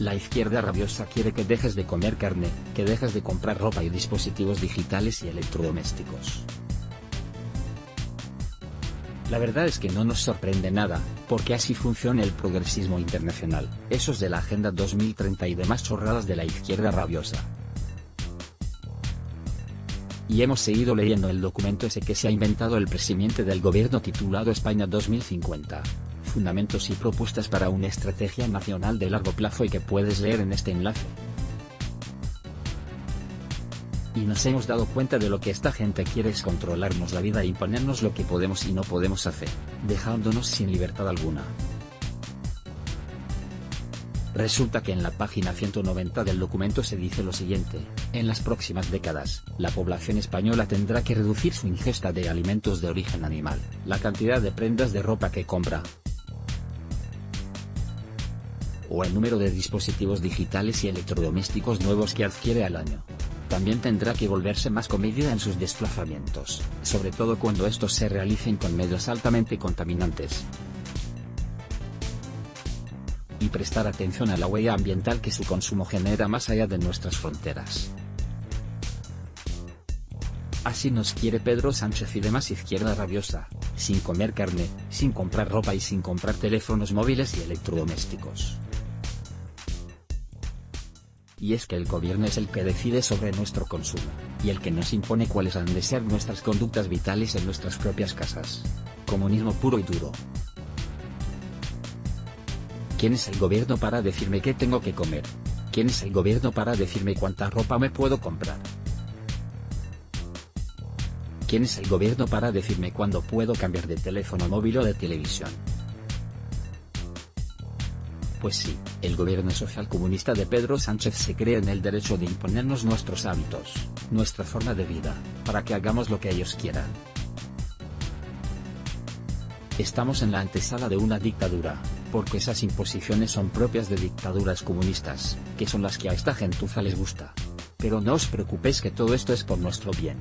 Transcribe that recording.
La izquierda rabiosa quiere que dejes de comer carne, que dejes de comprar ropa y dispositivos digitales y electrodomésticos. La verdad es que no nos sorprende nada, porque así funciona el progresismo internacional, esos de la Agenda 2030 y demás chorradas de la izquierda rabiosa. Y hemos seguido leyendo el documento ese que se ha inventado el presidente del gobierno titulado España 2050. Fundamentos y propuestas para una estrategia nacional de largo plazo y que puedes leer en este enlace y nos hemos dado cuenta de lo que esta gente quiere es controlarnos la vida e imponernos lo que podemos y no podemos hacer, dejándonos sin libertad alguna. Resulta que en la página 190 del documento se dice lo siguiente, en las próximas décadas, la población española tendrá que reducir su ingesta de alimentos de origen animal, la cantidad de prendas de ropa que compra, o el número de dispositivos digitales y electrodomésticos nuevos que adquiere al año también tendrá que volverse más comedida en sus desplazamientos, sobre todo cuando estos se realicen con medios altamente contaminantes. Y prestar atención a la huella ambiental que su consumo genera más allá de nuestras fronteras. Así nos quiere Pedro Sánchez y demás izquierda rabiosa, sin comer carne, sin comprar ropa y sin comprar teléfonos móviles y electrodomésticos y es que el gobierno es el que decide sobre nuestro consumo, y el que nos impone cuáles han de ser nuestras conductas vitales en nuestras propias casas. Comunismo puro y duro. ¿Quién es el gobierno para decirme qué tengo que comer? ¿Quién es el gobierno para decirme cuánta ropa me puedo comprar? ¿Quién es el gobierno para decirme cuándo puedo cambiar de teléfono móvil o de televisión? Pues sí, el gobierno social comunista de Pedro Sánchez se cree en el derecho de imponernos nuestros hábitos, nuestra forma de vida, para que hagamos lo que ellos quieran. Estamos en la antesala de una dictadura, porque esas imposiciones son propias de dictaduras comunistas, que son las que a esta gentuza les gusta. Pero no os preocupéis que todo esto es por nuestro bien.